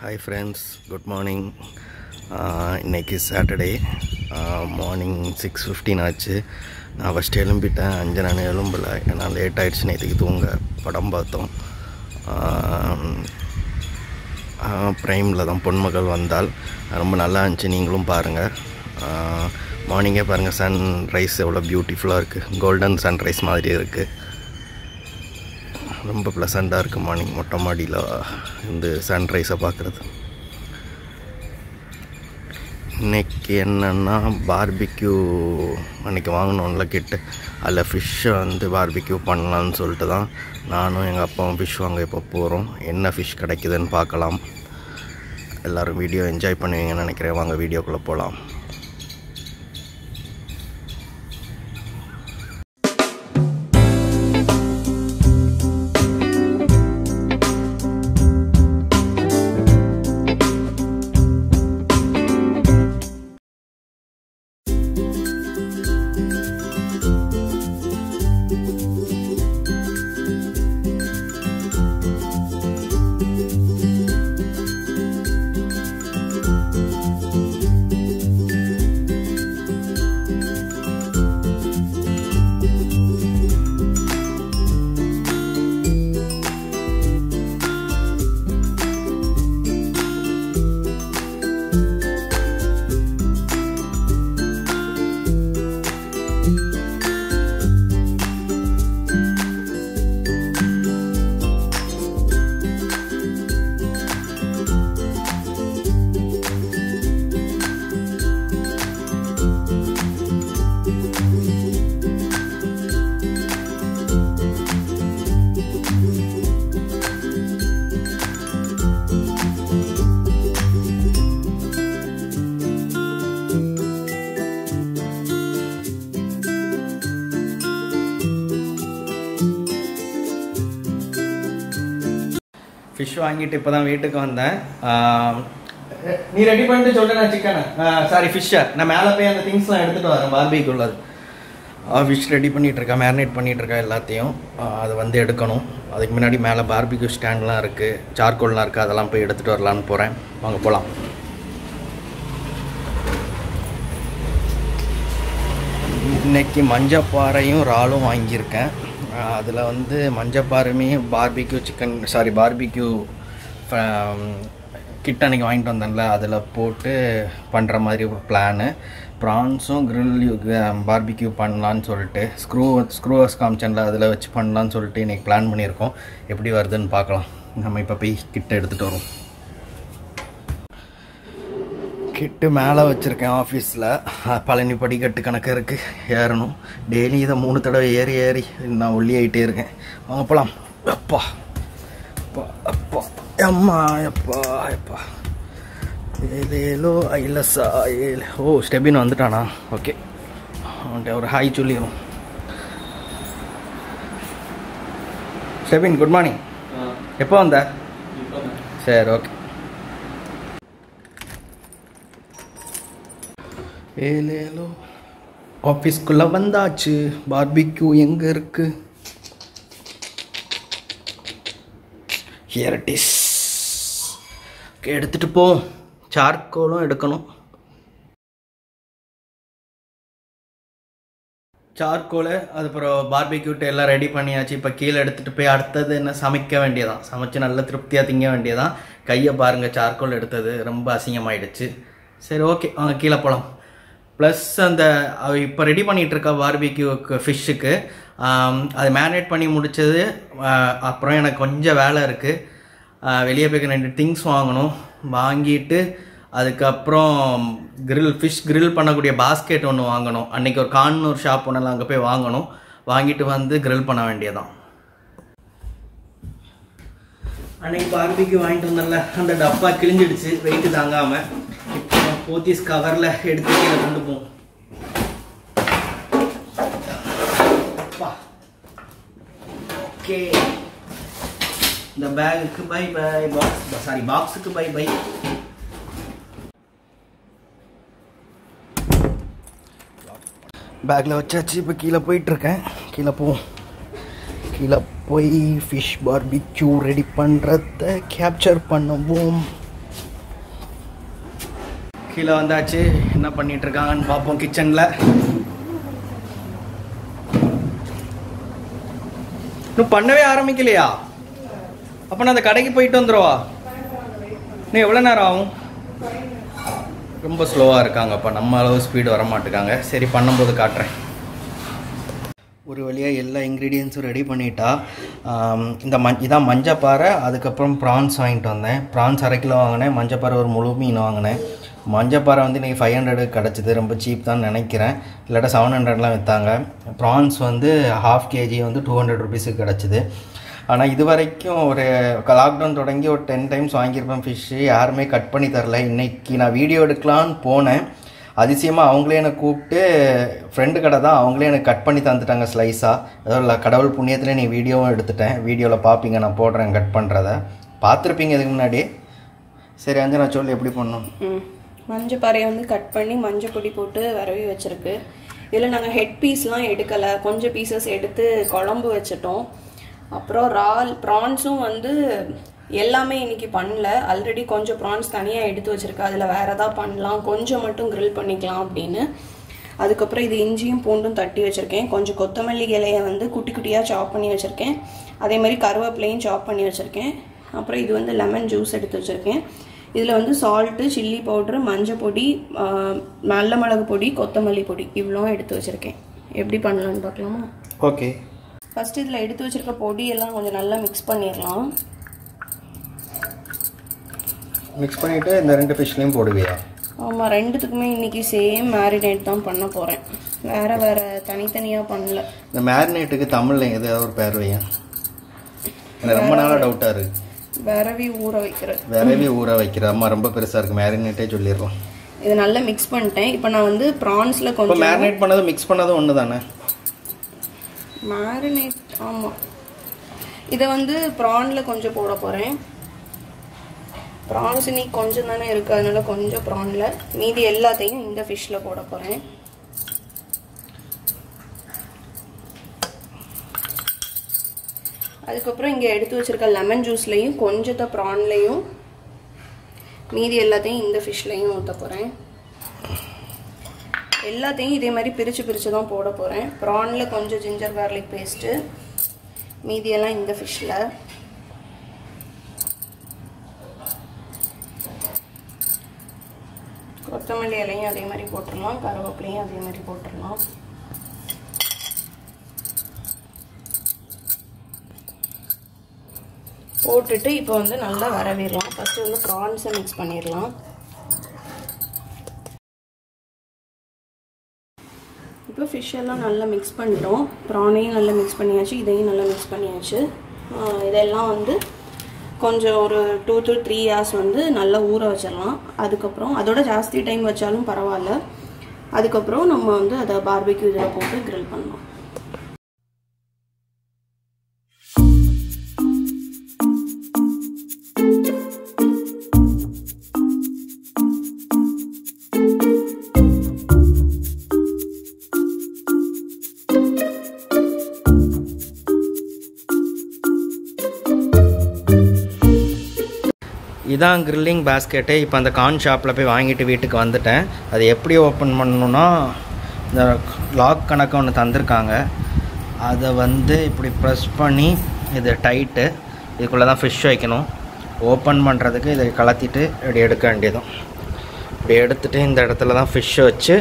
Hi friends good morning இன்னைக்கு Saturday morning six fifteen ஆச்சு. நான் ஃபஸ்ட்டு எழும்பிட்டேன். அஞ்சு நான் எழும்பலை. ஏன்னா லேட் ஆகிடுச்சு நேற்றுக்கு தூங்க படம் பார்த்தோம். ப்ரைமில் தான் பொன்மகள் வந்தால் ரொம்ப நல்லா இருந்துச்சு. நீங்களும் பாருங்கள் மார்னிங்கே பாருங்கள் சன் ரைஸ் எவ்வளோ பியூட்டிஃபுல்லாக இருக்குது கோல்டன் சன்ரைஸ் மாதிரி இருக்குது ரொம்ப ப்ளசண்ட்டாக இருக்குது மார்னிங் மொட்டை மாடியில் இந்த சன்ரைஸை பார்க்குறது இன்னைக்கு என்னென்னா பார்பிக்யூ அன்றைக்கி வாங்கினோம்ல கிட்டு அதில் ஃபிஷ்ஷை வந்து பார்பிக்யூ பண்ணலான்னு சொல்லிட்டு தான் நானும் எங்கள் அப்பாவும் ஃபிஷ் வாங்க இப்போ போகிறோம் என்ன ஃபிஷ் கிடைக்குதுன்னு பார்க்கலாம். எல்லோரும் வீடியோ என்ஜாய் பண்ணுவீங்கன்னு நினைக்கிறேன். வாங்க வீடியோக்குள்ளே போகலாம் ஃபிஷ் வாங்கிட்டு இப்போ தான் வீட்டுக்கு வந்தேன். நீ ரெடி பண்ணிட்டு சொல்லு நான் சிக்கனை சாரி ஃபிஷ்ஷை நான் மேலே போய் அந்த திங்ஸ்லாம் எடுத்துகிட்டு வரேன் பார்பிக்கு உள்ளது. ஃபிஷ் ரெடி பண்ணிகிட்டு இருக்கேன் மேரினேட் பண்ணிகிட்டு இருக்கேன் எல்லாத்தையும். அது வந்து எடுக்கணும். அதுக்கு முன்னாடி மேலே பார்பிக்யூ ஸ்டாண்ட்லாம் இருக்குது சார்கோல்லாம் இருக்குது அதெல்லாம் போய் எடுத்துகிட்டு வரலான்னு போகிறேன் வாங்க போகலாம் இன்னைக்கு மஞ்சப்பாறையும் இறாலும் வாங்கியிருக்கேன். அதில் வந்து மஞ்சப்பாறையுமே பார்பிக்யூ சிக்கன் சாரி பார்பிக்யூ கிட்ட அன்றைக்கி வாங்கிட்டு வந்தேன்ல அதில் போட்டு பண்ணுற மாதிரி ஒரு பிளானு ப்ரான்ஸும் grill பார்பிக்யூ பண்ணலான்னு சொல்லிட்டு ஸ்க்ரூ ஸ்க்ரூவர்ஸ் காமிச்சனில் அதில் வச்சு பண்ணலான்னு சொல்லிட்டு இன்றைக்கி பிளான் பண்ணியிருக்கோம். எப்படி வருதுன்னு பார்க்கலாம். நம்ம இப்போ போய் கிட்ட எடுத்துகிட்டு வரோம் கிட்டு மேலே வச்சுருக்கேன் ஆஃபீஸில் பழனி படிக்கட்டு கணக்கு இருக்குது ஏறணும். டெய்லி இதை மூணு தடவை ஏறி ஏறி நான் ஒல்லி ஆகிட்டே இருக்கேன். வாங்க போகலாம் அப்பா. அப்பா அப்பா. அம்மா எப்பா எப்பா ஏலேலோ ஐலசா ஏழு ஓ ஸ்டெபின் வந்துட்டானா? ஓகே. அவன்கிட்ட ஒரு ஹாய் சொல்லிடும் ஸ்டெபின் குட் மார்னிங் எப்போ வந்த? சரி ஓகே. ஏலேலோ ஆஃபீஸ்க்குள்ளே வந்தாச்சு. பார்பிக்யூ எங்கே இருக்குது ஹியர் இட் இஸ் ஓகே எடுத்துகிட்டு போ. சார்கோலும் எடுக்கணும். சார்கோலு அதுக்கப்புறம் பார்பிக்யூட்டு எல்லாம் ரெடி பண்ணியாச்சு. இப்போ கீழே எடுத்துகிட்டு போய் அடுத்தது என்ன? சமைக்க வேண்டியதான். சமைச்சு நல்ல திருப்தியாக திங்க வேண்டியதான். கையை பாருங்கள் சார்கோல் எடுத்தது. ரொம்ப அசிங்கமாயிடுச்சு. சரி ஓகே வாங்க கீழே போகலாம் ப்ளஸ் அந்த இப்போ ரெடி பண்ணிகிட்டு இருக்க பார்பிக்யூக்கு ஃபிஷ்ஷுக்கு அது மேரினேட் பண்ணி முடித்தது அப்புறம் எனக்கு கொஞ்சம் வேலை இருக்குது வெளியே போய் ரெண்டு திங்ஸ் வாங்கணும். வாங்கிட்டு அதுக்கப்புறம் கிரில் ஃபிஷ் கிரில் பண்ணக்கூடிய பாஸ்கெட் ஒன்று வாங்கணும். அன்றைக்கி ஒரு கான் ஒரு ஷாப் ஒன்றெல்லாம் அங்கே போய் வாங்கணும். வாங்கிட்டு வந்து கிரில் பண்ண வேண்டியதான் அன்னைக்கு பார்பிக்கு வாங்கிட்டு வந்தேன்ல அந்த டப்பா கிழிஞ்சிடுச்சு வெயிட்டு தாங்காமல் இப்போ போத்தீஸ் கவரில் எடுத்து கீழே கொண்டு போவோம் ஓகே இந்த பேகுக்கு பை பை பாக்ஸ் சாரி பாக்ஸுக்கு பை பை பேக்கில் வச்சாச்சு இப்போ கீழே போயிட்டுருக்கேன் கீழே போவோம் கீழே போய் ஃபிஷ் பார்பிக்யூ ரெடி பண்ணுறத கேப்சர் பண்ணுவோம் கீழே வந்தாச்சு. என்ன பண்ணிட்டு இருக்காங்கன்னு பார்ப்போம் கிச்சனில் இன்னும் பண்ணவே ஆரம்பிக்கலையா? அப்போ நான் அந்த கடைக்கு போயிட்டு வந்துடுவா இன்னும் எவ்வளோ நேரம் ஆகும்? ரொம்ப ஸ்லோவாக இருக்காங்க அப்போ. நம்ம அளவு ஸ்பீடு வர மாட்டேங்காங்க சரி பண்ணும்போது காட்டுறேன். ஒரு வழியாக எல்லா இன்க்ரீடியன்ஸும் ரெடி பண்ணிட்டா இந்த மஞ் இதான் மஞ்சப்பாறை. அதுக்கப்புறம் ப்ரான்ஸ் வாங்கிட்டு வந்தேன். ப்ரான்ஸ் அரை கிலோ வாங்கினேன். மஞ்சப்பாறை ஒரு முழு மீன் வாங்கினேன். மஞ்சப்பாறை வந்து இன்றைக்கி ஃபைவ் ஹண்ட்ரடு கிடச்சிது. ரொம்ப சீப் தான் நினைக்கிறேன். இல்லாட்டா செவன் ஹண்ட்ரட்லாம் விற்றாங்க ப்ரான்ஸ் வந்து ஹாஃப் கேஜி வந்து டூ ஹண்ட்ரட் ருபீஸுக்கு கிடச்சிது. ஆனால் இது வரைக்கும் ஒரு லாக்டவுன் தொடங்கி ஒரு டென் டைம்ஸ் வாங்கியிருப்பேன் ஃபிஷ்ஷு யாருமே கட் பண்ணி தரல. இன்னைக்கு நான் வீடியோ எடுக்கலான்னு போனேன். அதிசயமாக அவங்களே என்னை கூப்பிட்டு ஃப்ரெண்டு கடை தான் அவங்களே எனக்கு கட் பண்ணி தந்துட்டாங்க ஸ்லைஸாக ஏதோ இல்லை கடவுள் புண்ணியத்தில் நீ வீடியோவும் எடுத்துட்டேன். வீடியோவில் பார்ப்பீங்க நான் போடுறேன் கட் பண்ணுறத பார்த்துருப்பீங்க இதுக்கு முன்னாடி. சரி அஞ்சு நான் சொல்லி எப்படி பண்ணணும்? ம். மஞ்சள் பாறையை வந்து கட் பண்ணி மஞ்சள் பொடி போட்டு வரவி வச்சுருக்கு. இதில் நாங்கள் ஹெட் பீஸ்லாம் எடுக்கலை. கொஞ்சம் பீசஸ் எடுத்து குழம்பு வச்சிட்டோம். அப்புறம் ரால் ப்ரான்ஸும் வந்து எல்லாமே இன்னைக்கு பண்ணல. ஆல்ரெடி கொஞ்சம் ப்ரான்ஸ் தனியாக எடுத்து வச்சுருக்கேன் அதில் வேறு எதாவது பண்ணலாம். கொஞ்சம் மட்டும் க்ரில் பண்ணிக்கலாம் அப்படின்னு. அதுக்கப்புறம் இது இஞ்சியும் பூண்டும் தட்டி வச்சுருக்கேன். கொஞ்சம் கொத்தமல்லி இலையை வந்து குட்டி குட்டியாக சாப் பண்ணி வச்சுருக்கேன். அதே மாதிரி கருவேப்பிலையும் சாப் பண்ணி வச்சுருக்கேன். அப்புறம் இது வந்து லெமன் ஜூஸ் எடுத்து வச்சுருக்கேன். இதில் வந்து சால்ட்டு சில்லி பவுட்ரு மஞ்சள் பொடி நல்ல மிளகு பொடி கொத்தமல்லி பொடி இவ்வளோ எடுத்து வச்சுருக்கேன். எப்படி பண்ணலான்னு பார்க்கலாமா? ஓகே. ஃபஸ்ட்டு இதில் எடுத்து வச்சுருக்க பொடியெல்லாம் கொஞ்சம் நல்லா மிக்ஸ் பண்ணிடலாம். மிக்ஸ் பண்ணிவிட்டு இந்த ரெண்டு ஃபிஷ்லேயும் போடுவியா? ஆமாம் ரெண்டுத்துக்குமே இன்னைக்கு சேம் மேரினேட் தான் பண்ண போகிறேன் வேறு வேறு தனித்தனியாக பண்ணல. இந்த மேரினேட்டுக்கு தமிழில் ஏதாவது ஒரு பேர் வையன். எனக்கு ரொம்ப நாளாக டவுட்டாக இருக்குது விரவி ஊற வைக்கிறது. விரவி ஊற வைக்கிற. அம்மா ரொம்ப பெருசாக இருக்குது மேரினேட்டே சொல்லிடுறோம். இது நல்லா மிக்ஸ் பண்ணிட்டேன். இப்போ நான் வந்து ப்ரான்ஸில் கொஞ்சம் மேரினேட் பண்ணது மிக்ஸ் பண்ணதும் ஒன்று தானே மேரினேட் ஆமாம் இதை வந்து ப்ரானில் கொஞ்சம் போட போகிறேன் ப்ரான்ஸ் இன்னைக்கு கொஞ்சம் தானே இருக்குது அதனால கொஞ்சம் ப்ரானில் மீதி எல்லாத்தையும் இந்த ஃபிஷ்ஷில் போட போகிறேன் அதுக்கப்புறம் இங்கே எடுத்து வச்சிருக்க லெமன் ஜூஸ்லையும் கொஞ்சத்தை ப்ரான்லையும் மீதி எல்லாத்தையும் இந்த ஃபிஷ்லையும் ஊற்ற போகிறேன் எல்லாத்தையும் இதே மாதிரி பிரித்து பிரித்து தான் போட போகிறேன் ப்ரானில் கொஞ்சம் ஜிஞ்சர் கார்லிக் பேஸ்ட்டு மீதியெல்லாம் இந்த ஃபிஷ்ஷில் கொத்தமல்லி இலையும் அதே மாதிரி போட்டுடலாம் கருவேப்பிலையும் அதே மாதிரி போட்டுடலாம். போட்டுட்டு இப்போ வந்து நல்லா வரவிடலாம். ஃபஸ்ட்டு வந்து ப்ரான்ஸை மிக்ஸ் பண்ணிடலாம். இப்போ ஃபிஷ்ஷெல்லாம் நல்லா மிக்ஸ் பண்ணிட்டோம். ப்ரானையும் நல்லா மிக்ஸ் பண்ணியாச்சு இதையும் நல்லா மிக்ஸ் பண்ணியாச்சு. இதெல்லாம் வந்து கொஞ்சம் ஒரு டூ டு த்ரீ ஹார்ஸ் வந்து நல்லா ஊற வச்சிடலாம். அதுக்கப்புறம் அதோட ஜாஸ்தி டைம் வச்சாலும் பரவாயில்ல. அதுக்கப்புறம் நம்ம வந்து அதை பார்பிக்யூ இதில் போட்டு க்ரில் பண்ணலாம். இதான் கிரில்லிங் பேஸ்கெட்டு இப்போ அந்த கார்ன் ஷாப்பில் போய் வாங்கிட்டு வீட்டுக்கு வந்துட்டேன். அது எப்படி ஓப்பன் பண்ணணுன்னா இந்த லாக் கணக்கு ஒன்று தந்திருக்காங்க. அதை வந்து இப்படி ப்ரெஸ் பண்ணி இது டைட்டு இதுக்குள்ளே தான் ஃபிஷ் வைக்கணும். ஓப்பன் பண்ணுறதுக்கு இதை கலத்திட்டு இப்படி எடுக்க வேண்டியதும். இப்படி எடுத்துகிட்டு இந்த இடத்துல தான் ஃபிஷ்ஷை வச்சு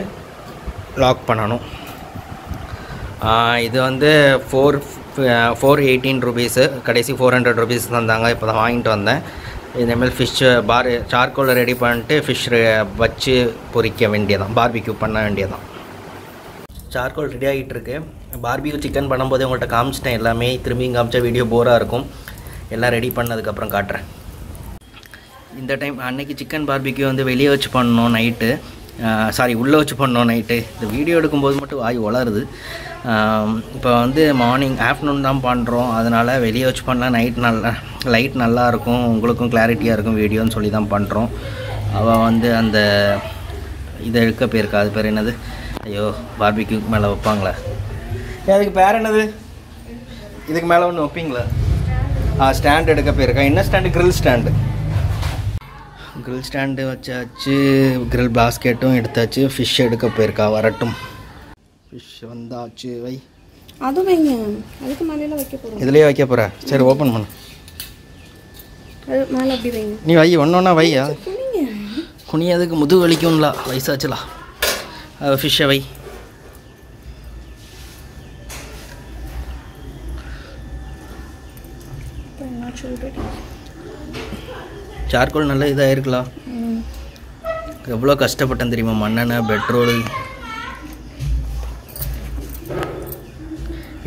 லாக் பண்ணணும். இது வந்து ஃபோர் ஃபோர் எயிட்டீன் ருபீஸு கடைசி ஃபோர் ஹண்ட்ரட் ருபீஸ் தந்தாங்க. இப்போ தான் வாங்கிட்டு வந்தேன். இதேமாதிரி ஃபிஷ் பார் சார்கோலை ரெடி பண்ணிட்டு ஃபிஷ் வச்சு பொரிக்க வேண்டியதான் பார்பிக்யூ பண்ண வேண்டியதான் சார்கோல் ரெடி ஆகிட்டு இருக்கு பார்பிக்யூ சிக்கன் பண்ணும்போது உங்கள்கிட்ட காமிச்சிட்டேன். எல்லாமே திரும்பியும் காமிச்சா வீடியோ போராக இருக்கும். எல்லாம் ரெடி பண்ணதுக்கப்புறம் காட்டுறேன். இந்த டைம் அன்னைக்கு சிக்கன் பார்பிக்யூ வந்து வெளியே வச்சு பண்ணோம் நைட்டு சாரி உள்ளே வச்சு பண்ணோம் நைட்டு இந்த வீடியோ எடுக்கும்போது மட்டும் வாய் வளருது இப்போ வந்து மார்னிங் ஆஃப்டர்நூன் தான் பண்ணுறோம் அதனால் வெளியே வச்சு பண்ணலாம் நைட் நல்லா லைட் நல்லாயிருக்கும் உங்களுக்கும் கிளாரிட்டியாக இருக்கும் வீடியோன்னு சொல்லி தான் பண்ணுறோம் அவள் வந்து அந்த இதை எடுக்க போயிருக்கா? அது பேர் என்னது? ஐயோ பார்பிக்யூக்கு மேலே வைப்பாங்களே. அதுக்கு பேர் என்னது? இதுக்கு மேலே ஒன்று வைப்பீங்களா? ஆ ஸ்டாண்ட் எடுக்க போயிருக்கா. என்ன stand grill stand grill stand வச்சாச்சு க்ரில் பாஸ்கெட்டும் எடுத்தாச்சு ஃபிஷ் எடுக்க போயிருக்கா வரட்டும். ஃபிஷ் வந்தாச்சு வை. அதுவும் வைங்க. அதுக்கு மேலே வைக்க போகிறோம் இதுலேயே வைக்க போகிற சரி ஓப்பன் பண்ணு. அது மேலே அப்படி வைங்க. நீ வை ஒன்று ஒன்றா வையா குனியதுக்கு முதுகு வலிக்கும்ல வயசாச்சுலா. ஃபிஷ்ஷை வை. சார்கோல் நல்ல இதாக இருக்கலாம் எவ்வளோ கஷ்டப்பட்டேன் தெரியுமா மண்ணெண்ணெய் பெட்ரோலு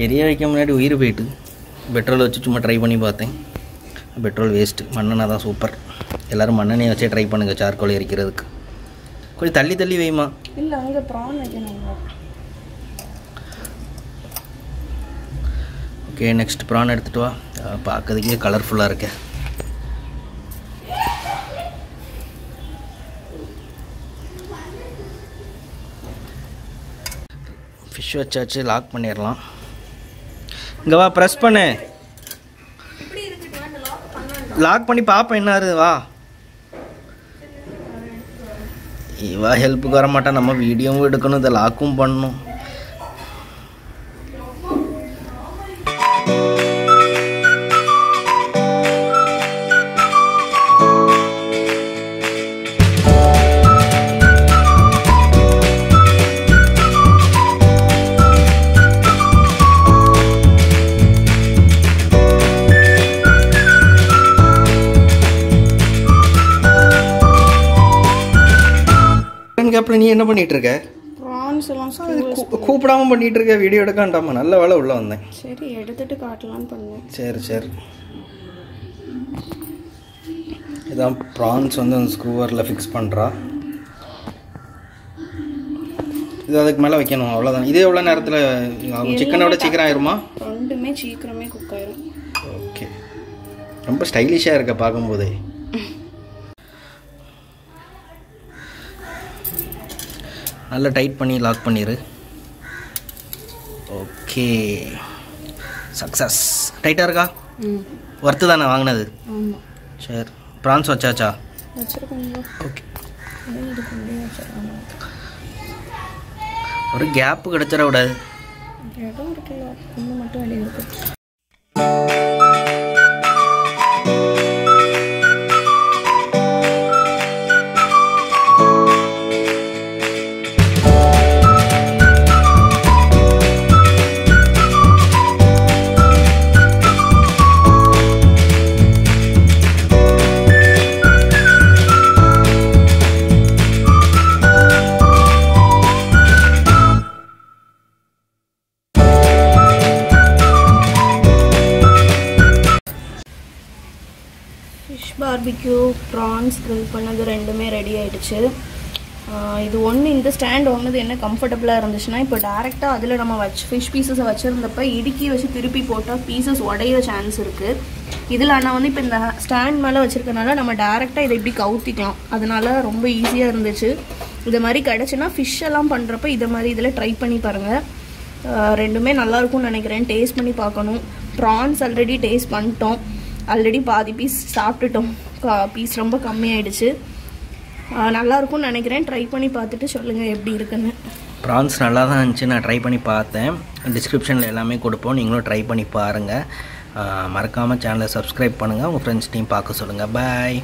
எரிய வைக்க முன்னாடி உயிர் போயிட்டு. பெட்ரோல் வச்சு சும்மா ட்ரை பண்ணி பார்த்தேன். பெட்ரோல் வேஸ்ட்டு மண்ணெண்ணெய் தான் சூப்பர் எல்லோரும் மண்ணெண்ணெயை வச்சே ட்ரை பண்ணுங்கள் சார்கோல் எரிக்கிறதுக்கு. கொஞ்சம் தள்ளி தள்ளி வைமா இல்லை அங்கே ப்ரான் வைக்கணும் ஓகே நெக்ஸ்ட் ப்ரான் எடுத்துகிட்டு வா. பார்க்கறதுக்கே கலர்ஃபுல்லாக இருக்கே. ஃபிஷ் வச்சாச்சு லாக் பண்ணிடலாம். இங்கே வா ப்ரெஸ் பண்ணு. லாக் பண்ணி பார்ப்பேன் என்ன வா. இவா ஹெல்ப்புக்கு வர மாட்டா நம்ம வீடியோவும் எடுக்கணும் இதை லாக்கும் பண்ணணும். என்ன பண்ணிட்டு இருக்க ப்ரான்ஸ் எல்லாம் கூப்பிடாம பண்ணிட்டு இருக்க வீடியோ எடுக்காண்டாமா நல்ல வேலை உள்ள வந்தேன். சரி எடுத்துட்டு காட்டலான்னு பண்ணேன். சரி சரி. இதான் ப்ரான்ஸ் வந்து அந்த ஸ்க்ரூவரில் ஃபிக்ஸ் பண்ணுறா இது அதுக்கு மேலே வைக்கணும் அவ்வளோதான் இது எவ்வளோ நேரத்தில் ஆகும் சிக்கனோட சீக்கிரம் ஆயிருமா? ரெண்டுமே சீக்கிரமே குக் ஆயிரும். ஓகே ரொம்ப ஸ்டைலிஷாக இருக்க பார்க்கும்போதே. நல்லா டைட் பண்ணி லாக் பண்ணிடு ஓகே சக்ஸஸ் டைட்டாக இருக்கா? ஒர்த்து தானே வாங்கினது? சரி. ப்ரான்ஸ் வச்சாச்சா? ஓகே ஒரு கேப்பு கிடச்சிட விடாது ஃபிஷ் பார்பிக்யூ ப்ரான்ஸ் க்ரில் பண்ணது ரெண்டுமே ரெடி ஆகிடுச்சு இது ஒன்று இந்த ஸ்டாண்ட் ஒன்றுது என்ன கம்ஃபர்டபுளாக இருந்துச்சுன்னா இப்போ டேரெக்டாக அதில் நம்ம வச்சு ஃபிஷ் பீசஸை வச்சுருந்தப்ப இடுக்கி வச்சு திருப்பி போட்டால் பீசஸ் உடைய சான்ஸ் இருக்குது இதில் ஆனால் வந்து இப்போ இந்த ஸ்டாண்ட் மேலே வச்சுருக்கனால நம்ம டேரெக்டாக இதை இப்படி கவுத்திக்கலாம். அதனால ரொம்ப ஈஸியாக இருந்துச்சு. இது மாதிரி கிடச்சுன்னா ஃபிஷ் எல்லாம் பண்ணுறப்ப இதை மாதிரி இதில் ட்ரை பண்ணி பாருங்கள் ரெண்டுமே நல்லாயிருக்கும்னு நினைக்கிறேன். டேஸ்ட் பண்ணி பார்க்கணும். ப்ரான்ஸ் ஆல்ரெடி டேஸ்ட் பண்ணிட்டோம். ஆல்ரெடி பாதி பீஸ் சாப்பிட்டுட்டோம். பீஸ் ரொம்ப கம்மியாயிடுச்சு. நல்லாயிருக்கும்னு நினைக்கிறேன். ட்ரை பண்ணி பார்த்துட்டு சொல்லுங்கள் எப்படி இருக்குன்னு. ப்ரான்ஸ் நல்லா தான் இருந்துச்சு. நான் ட்ரை பண்ணி பார்த்தேன். டிஸ்கிரிப்ஷனில் எல்லாமே கொடுப்போம். நீங்களும் ட்ரை பண்ணி பாருங்கள் மறக்காமல் சேனலை சப்ஸ்கிரைப் பண்ணுங்கள் உங்கள் ஃப்ரெண்ட்ஸ்டையும் பார்க்க சொல்லுங்கள் பாய்